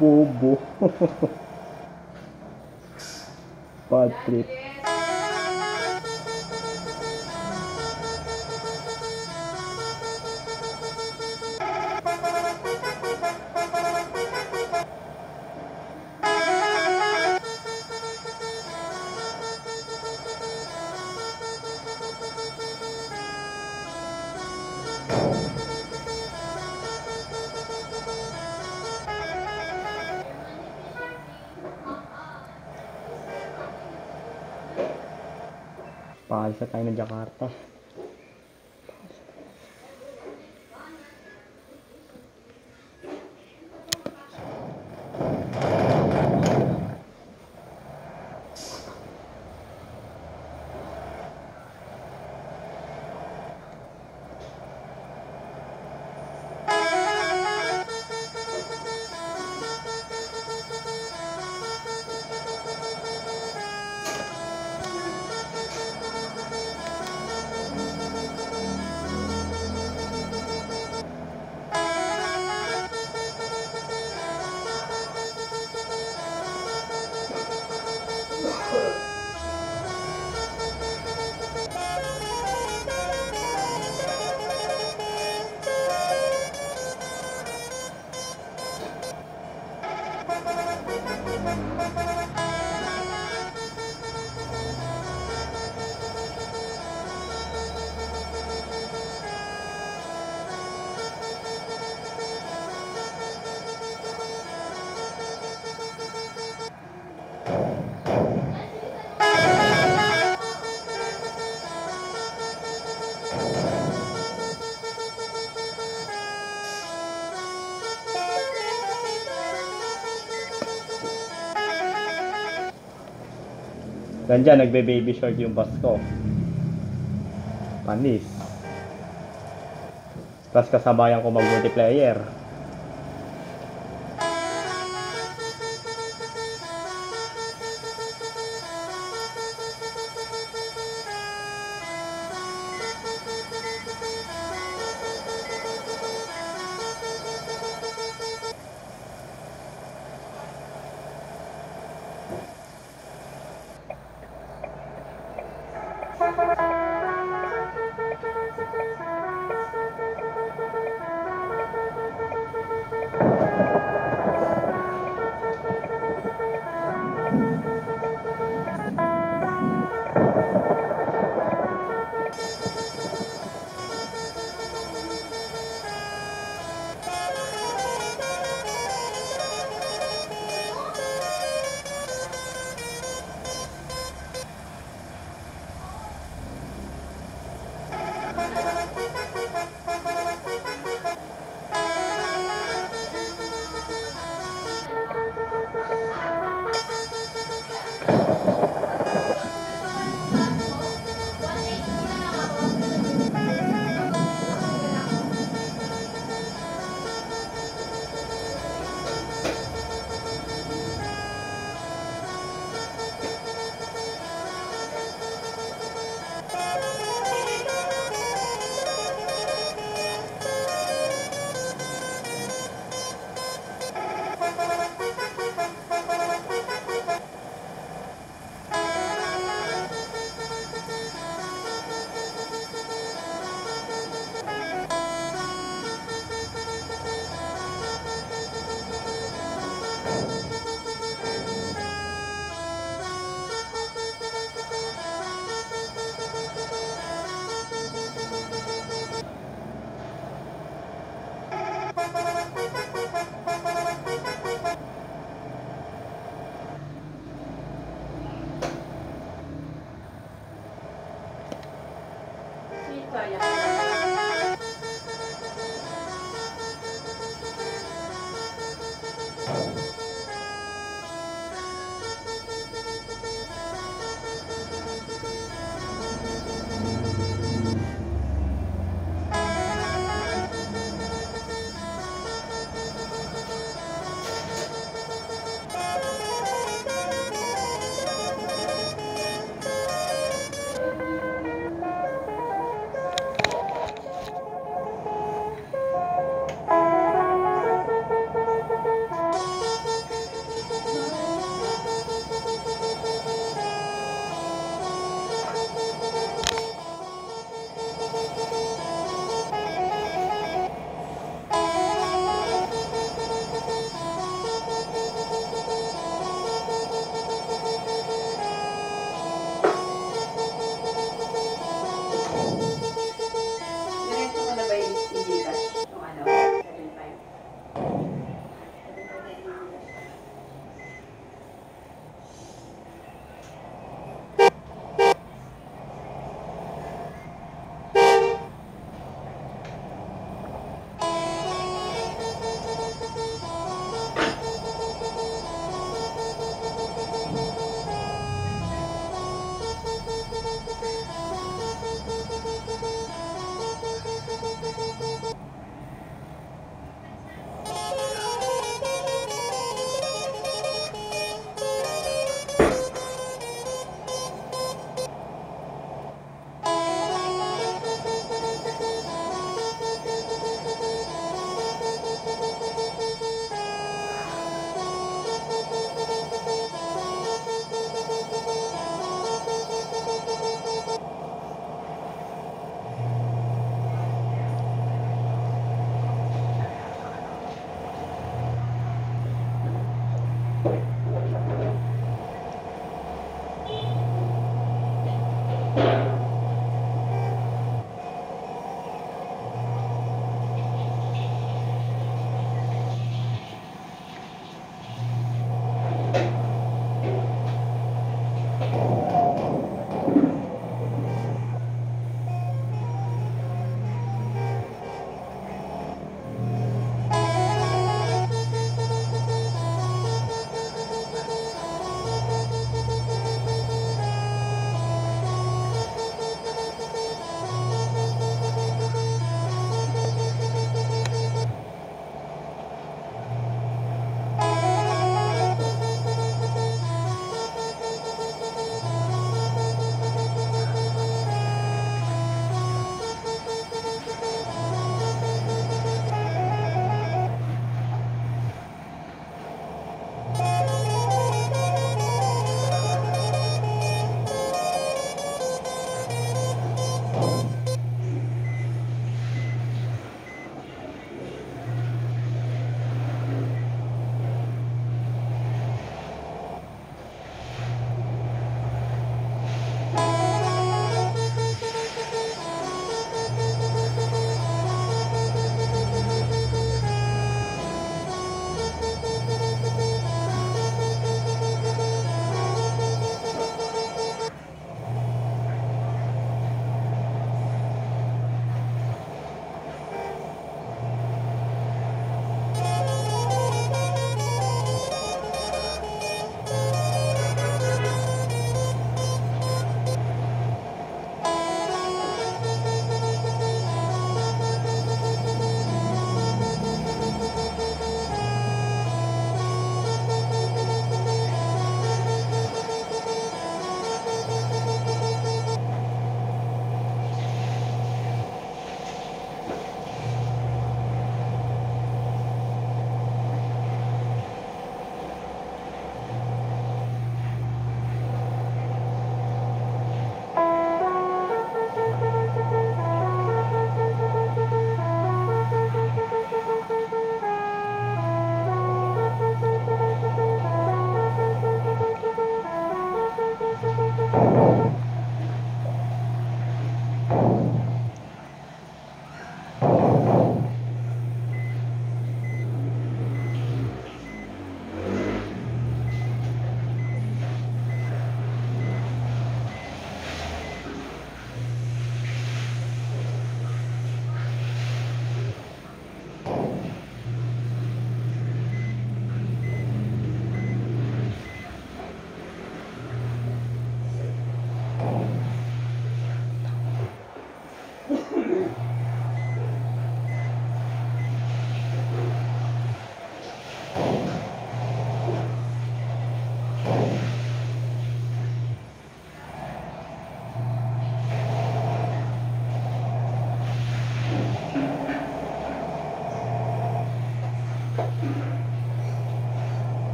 Bobo. Bad tayo ng Jakarta. Ganyan, nagbe-baby short yung boss ko. Panis. Tapos kasabayan ko mag-multiplayer.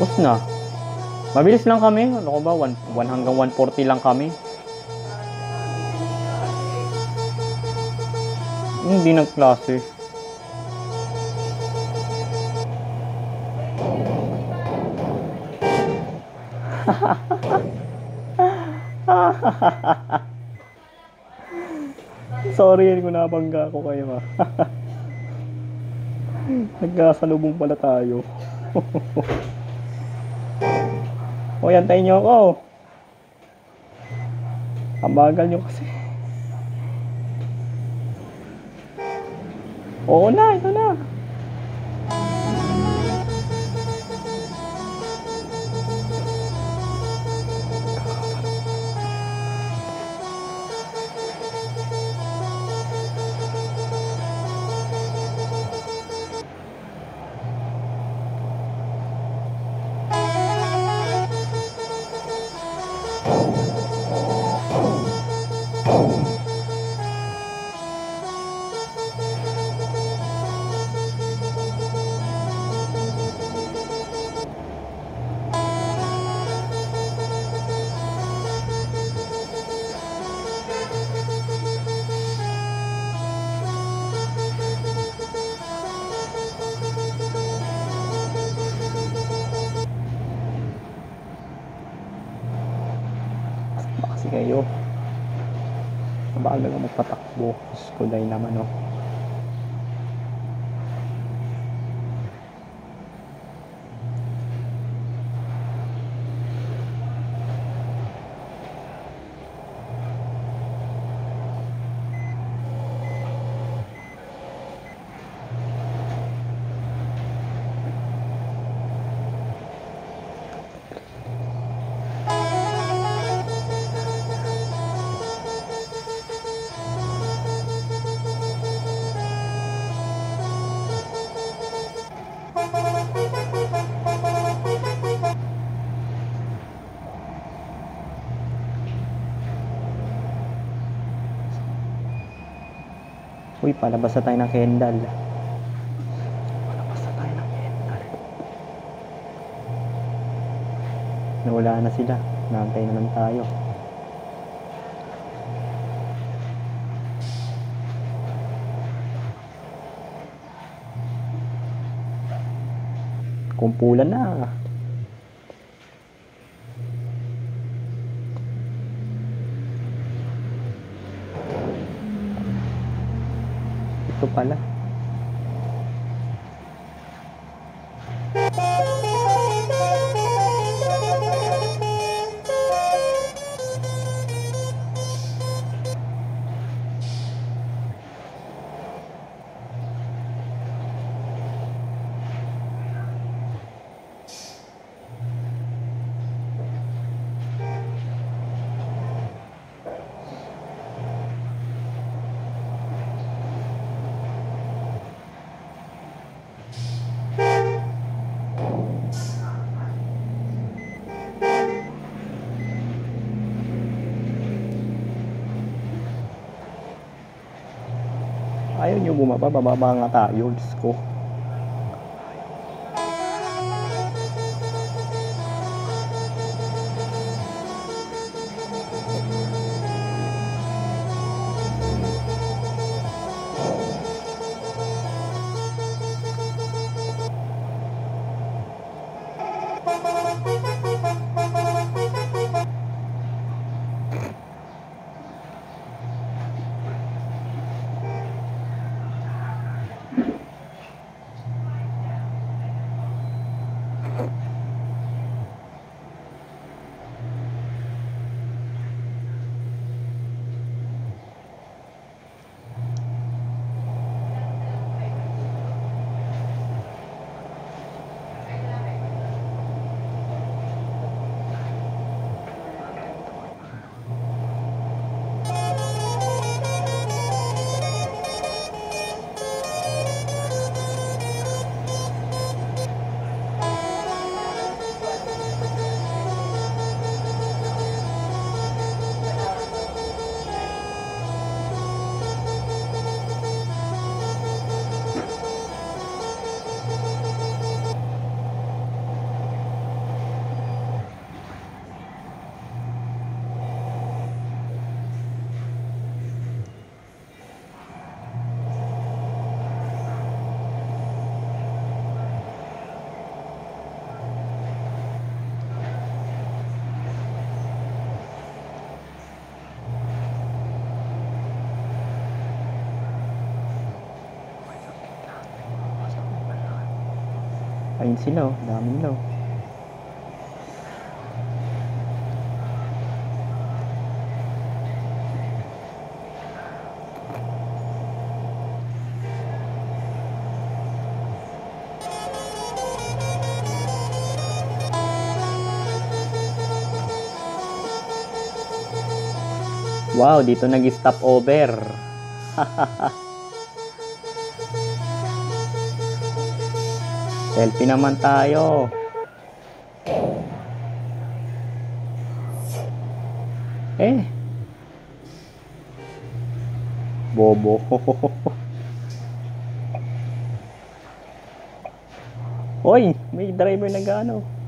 Tapos na. Mabilis lang kami. Ano ko ba? 1, 1 hanggang 140 lang kami. Hindi nagklase. Sorry kung nabangga ko kayo ha. Nagkasalubong pala tayo. o, yantayin niyo ako. Ang bagal niyo kasi. Oo na, ito na. Dahil naman oh. Palabas na tayo ng Kendall. Palabas na tayo ng Kendall. Nawala na sila. Nantay na lang tayo. Kumpulan na. Ito pala. Ayaw nyo bumaba, bababa nga tayo. Diyos ko. Ayun sila oh. Dami. Wow, dito nag-stop over. Selfie naman tayo. Eh. Bobo. Hoy, may driver na gano.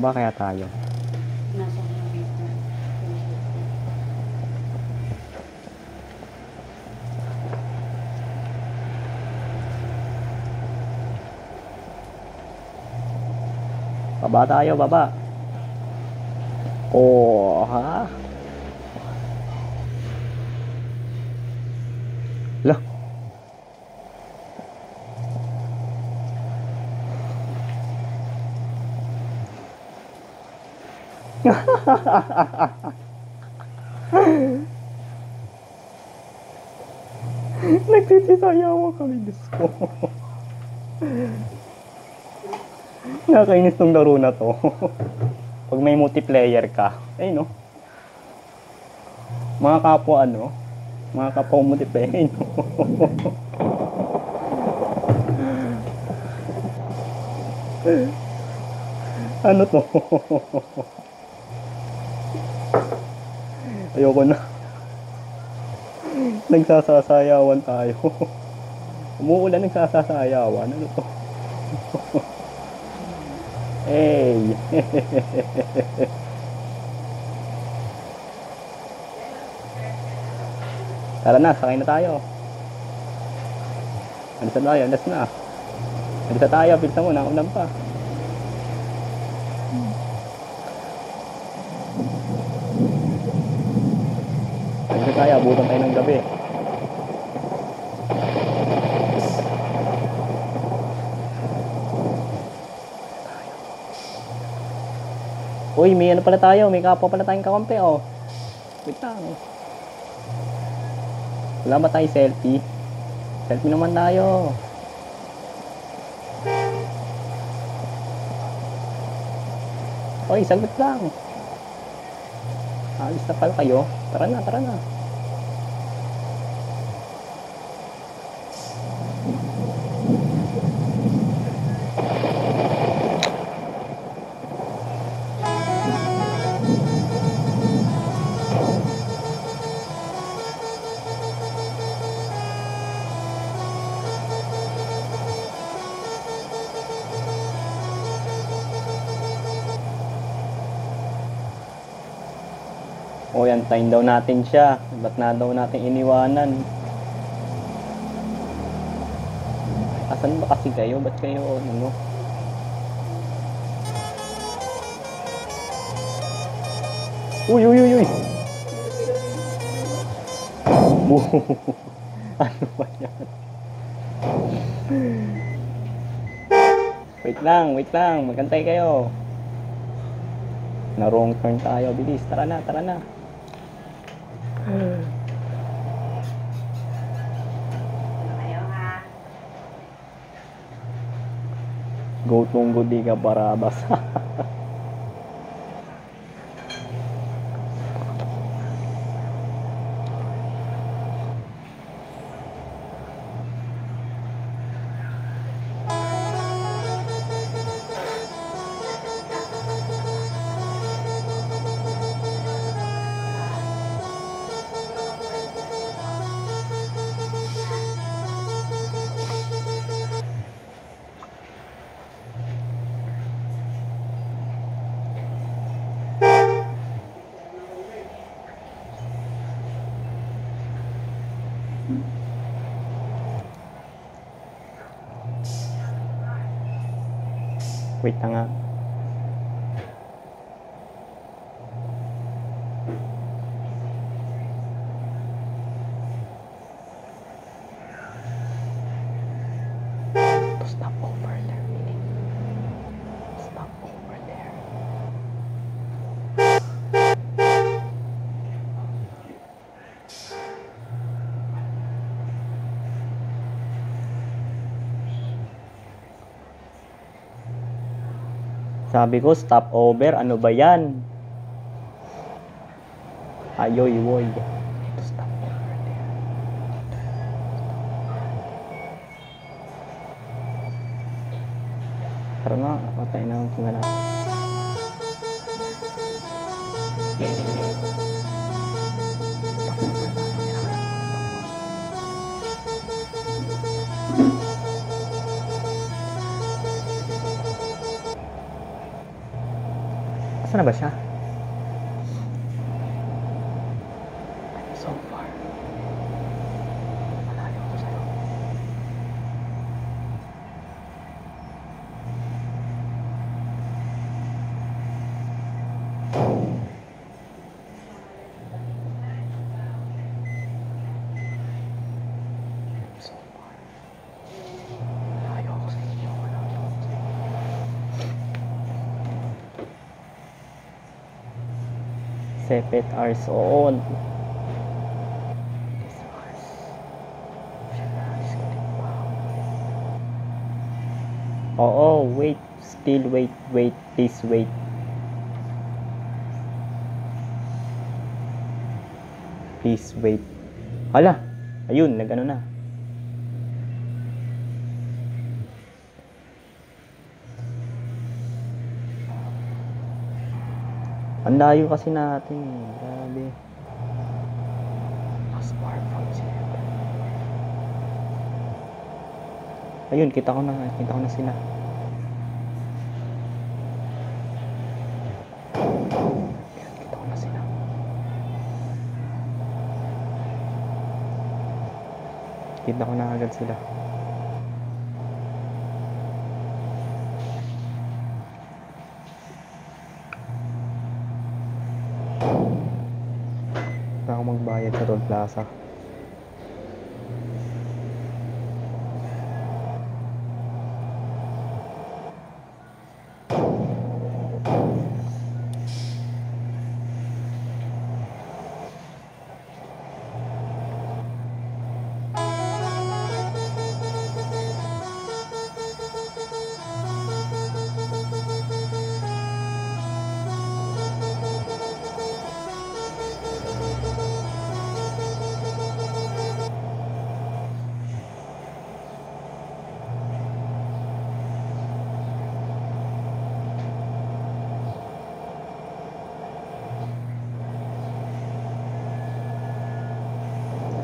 Baba kaya tayo? Baba tayo, baba. Oh, ha? Nagsisisayawa kami, Diyos ko. Nakakainis tong laro na to. Pag may multiplayer ka, ay no. Mga kapwa ano, mga kapwa multiplayer, ay no. ano to? Ayoko na. Nagsasasayawan tayo. Umuulan nagsasasayawan. Ano to? hey! Tara na, sakay na tayo. Alis na tayo, alis na. Alis na tayo, bilisan mo, naulan pa. Tayo, abutan tayo ng gabi. Uy, may ano pala tayo, may kapwa pala tayong kakampi, oh. Wait lang. Wala ba tayo selfie? Selfie naman tayo. Uy, sagot lang. Alis na pala kayo. Tara na, tara na. Time daw natin siya. Ba't na daw natin iniwanan? Asan ba kasi kayo? Ba't kayo, ano? Uy, uy, uy, uy! Ano ba yan? Wait lang, wait lang. Magantay kayo. Na wrong turn tayo. Bilis, tara na, tara na. Gotong gudi ka barabas. Wait na nga. Stop over there, Billy. Stop over there. Sabi ko, stop over. Ano ba yan? Ayoy, woy. Tara na, patay na ang tingnan natin. Saan na ba siya? Sepet hours. Oo. Oo, wait. Still wait, wait. Please wait. Please wait. Hala! Ayun, nag-ano na. Ang layo kasi natin. eh. Grabe. Ayun, kita ko na. Kita ko na sila. Ayun, kita ko na sila. Kita ko na agad sila. Wala ako magbayad sa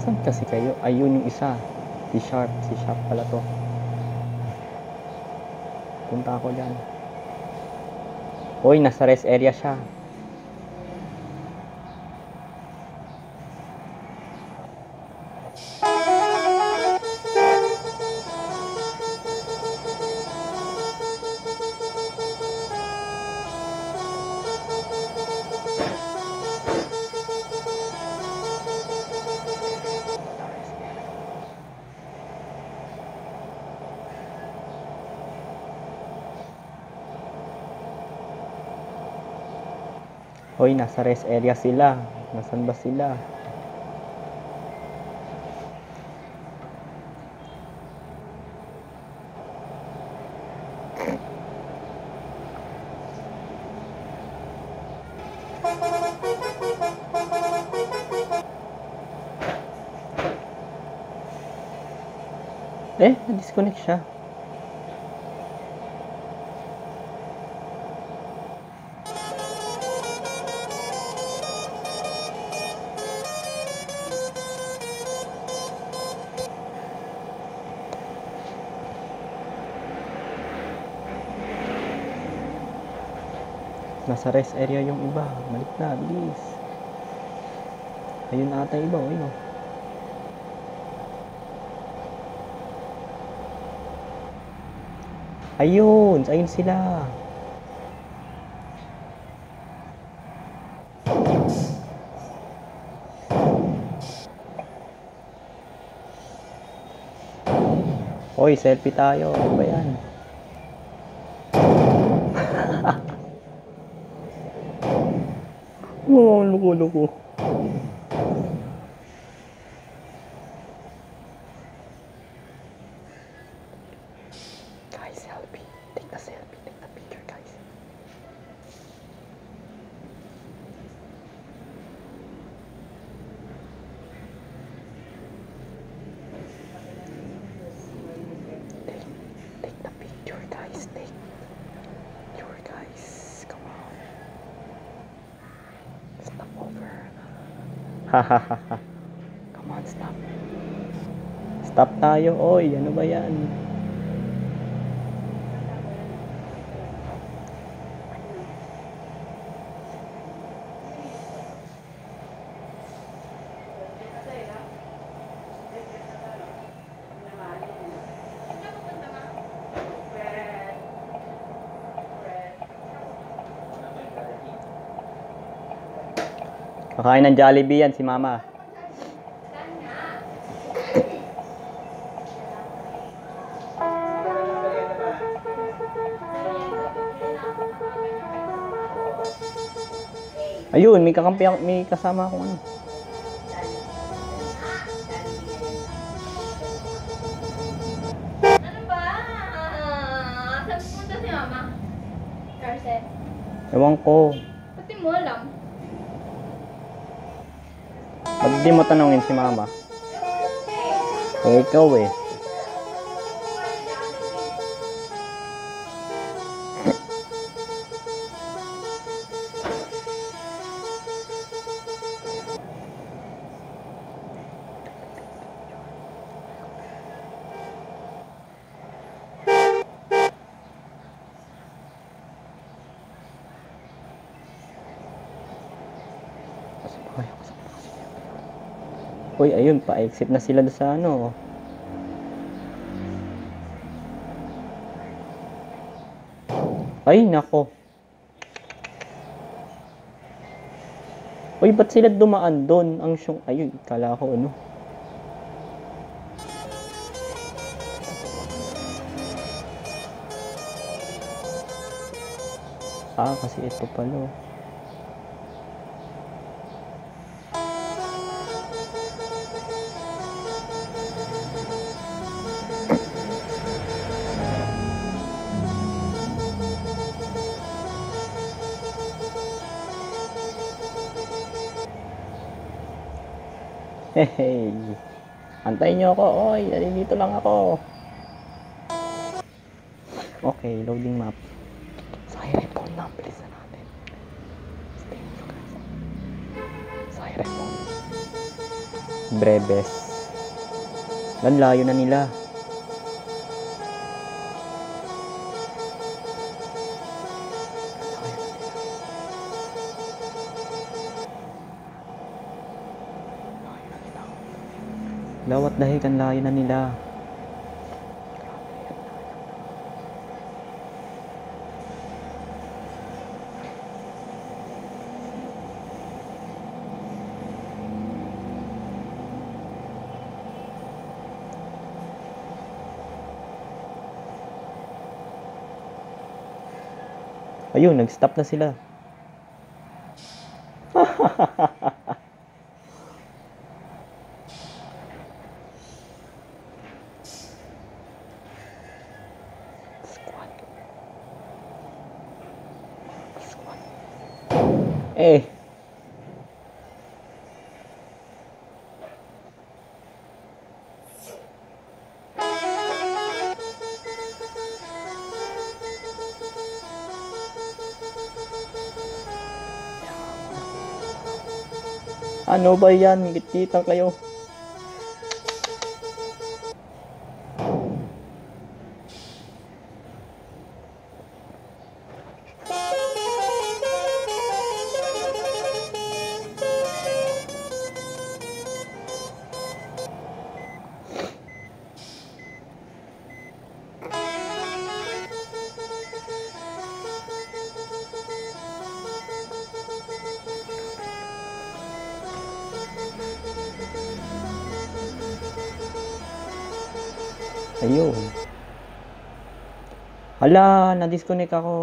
Toll Plaza. Saan kasi kayo? Ayun yung isa. Si Sharp. Si Sharp pala to. Punta ako dyan. Uy, nasa rest area siya. Hoy, nasa rest area sila. Nasaan ba sila? Eh, na-disconnect siya. Nasa rest area yung iba. Balik na, bilis. Ayun ata yung iba, oh, ayun oh. Ayun, ayun sila. Hoy, selfie tayo. Ano ba yan? Oo, oh, luko-luko. Guys, selfie. Take a selfie. Take a picture, guys. Take, take the picture, guys. Take picture, guys. Come on. Stop over. Hahaha. Come on, stop. Stop tayo, oy. Ano ba yan? Kakain ng Jollibee yan si Mama. Ayun, may kakampi ako, may kasama akong ano. Ano? Carson. Ewan ko. Di mo tanongin si mama? Eh, ikaw eh. Uy, ayun, pa-exit na sila sa ano. Ay, nako. Uy, ba't sila dumaan doon? Ang syong, ayun, kala ko ano. Ah, kasi ito pala. Hey, Antayin niyo ako. Oy, nandito lang ako. Okay, loading map. Siren phone na. Bilisan natin. Stay nyo guys. Siren phone. Breves. Lan layo na nila. Lawat dahil kan layo na nila. Ayun, nag-stop na sila. Ano ba yan? Kita kayo. Hala, na-disconnect ako.